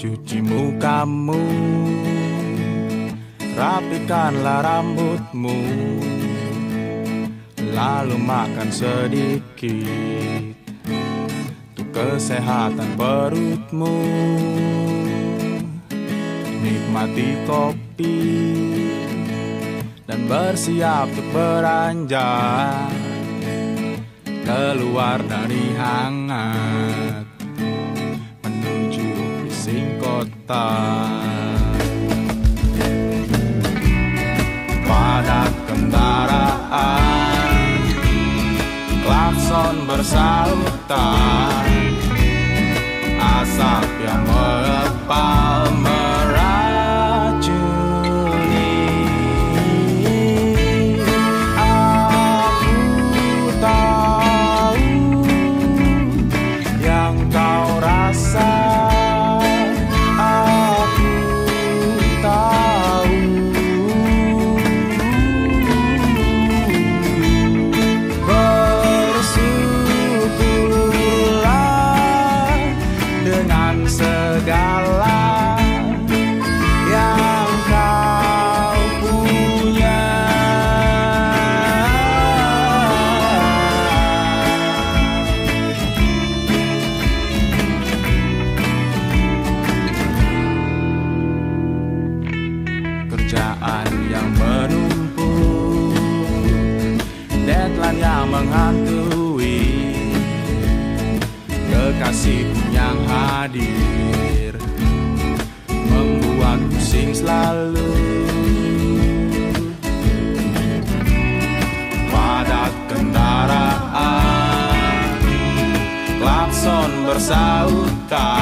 Cuci mukamu Rapikanlah rambutmu Lalu makan sedikit. Untuk kesehatan perutmu Nikmati kopi. Dan bersiap untuk beranjak Keluar dari hangat. kota. Padat kendaraan Klakson bersalutan Asap yang melepas saltar.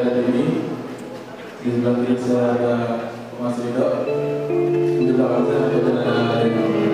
ada Dewi di sebelah kiri saya ada Mas Rido di belakang saya ada Dewi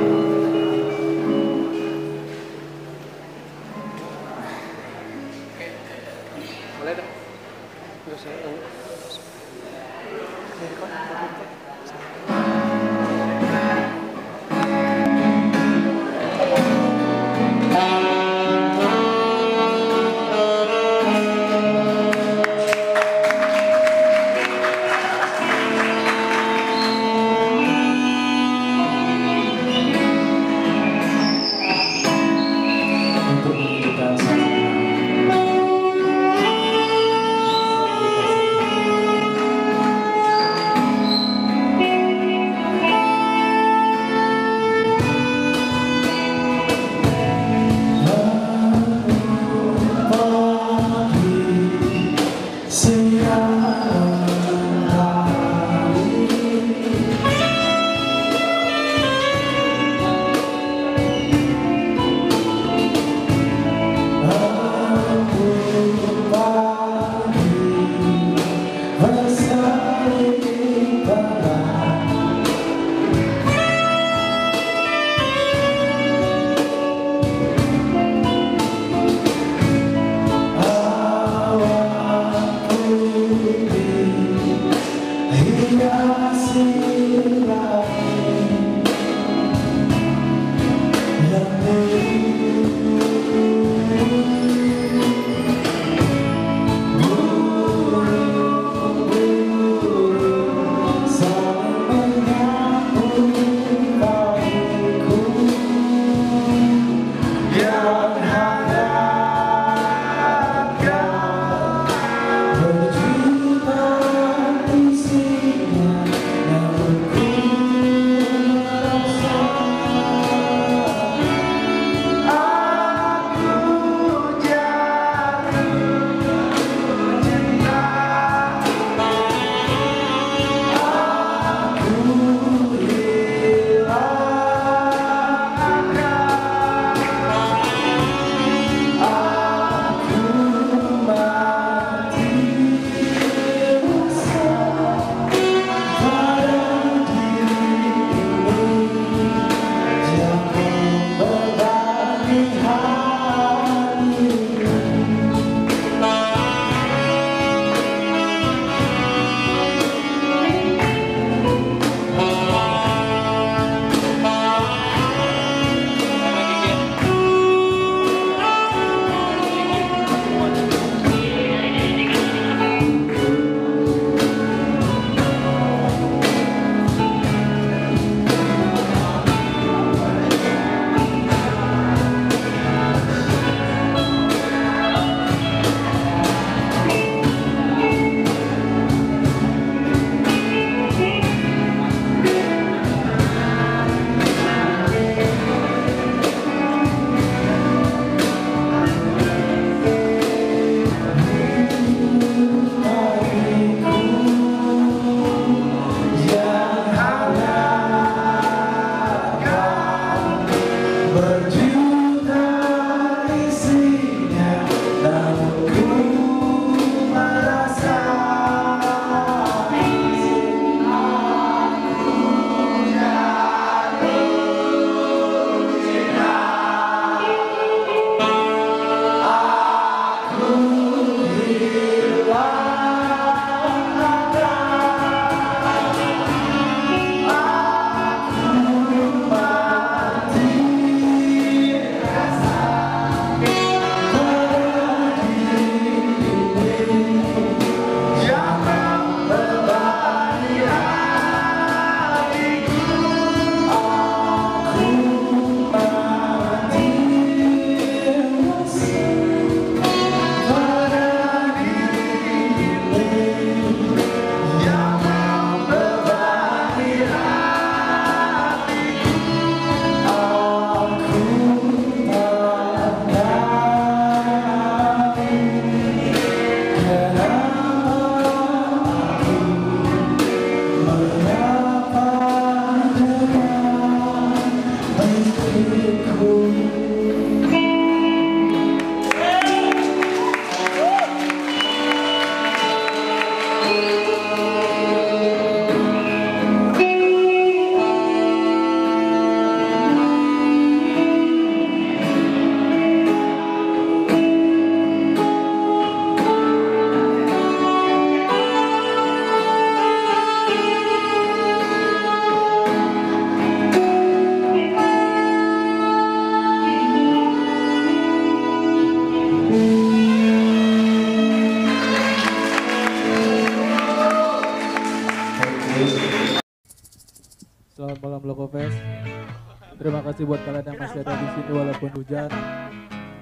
Kasih buat kalian yang masih ada di sini walaupun hujan.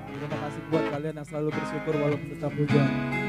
Terima kasih buat kalian yang selalu bersyukur walaupun tetap hujan.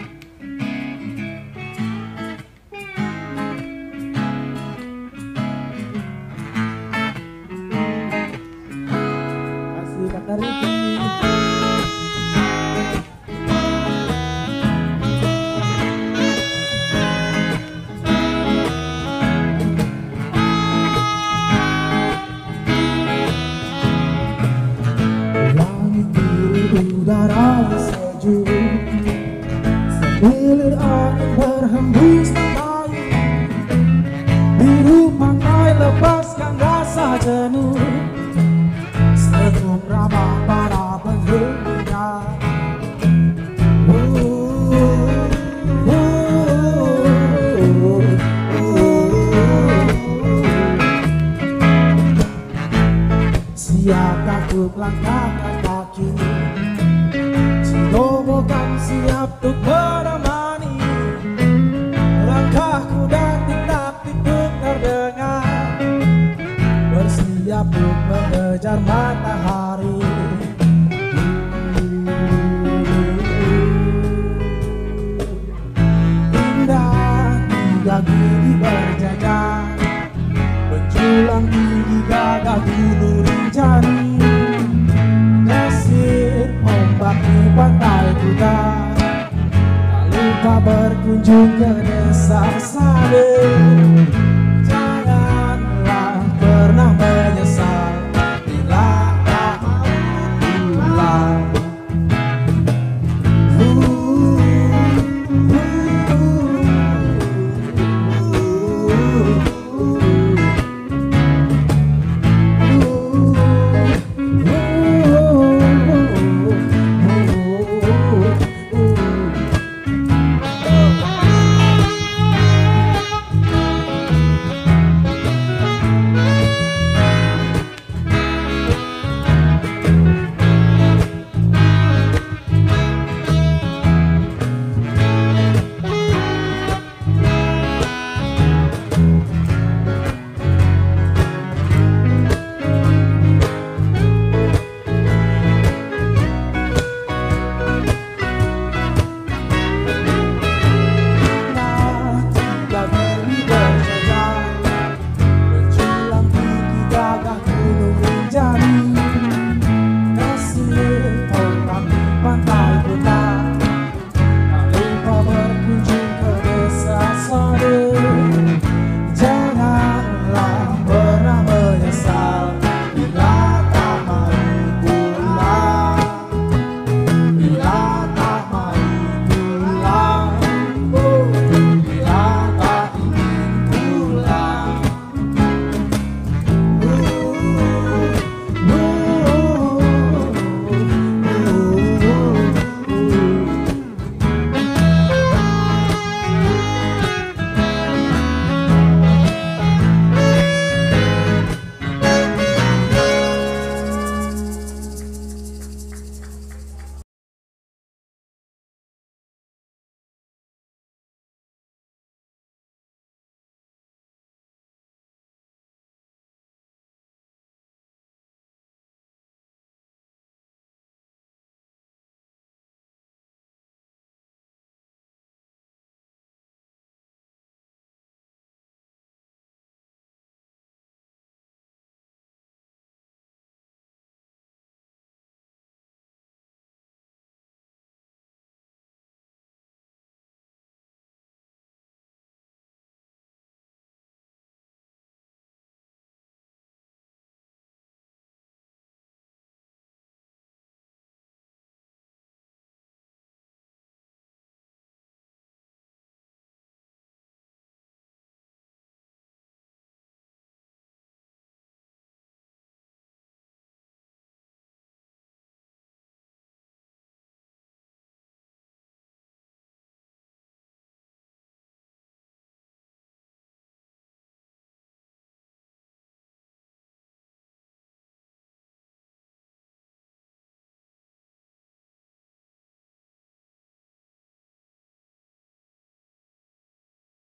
Biru pantai lepaskan rasa jenuh Senyum ramah para penghuninya. Siapkah ku melangkahkan kaki Cilobokan siap untuk jarman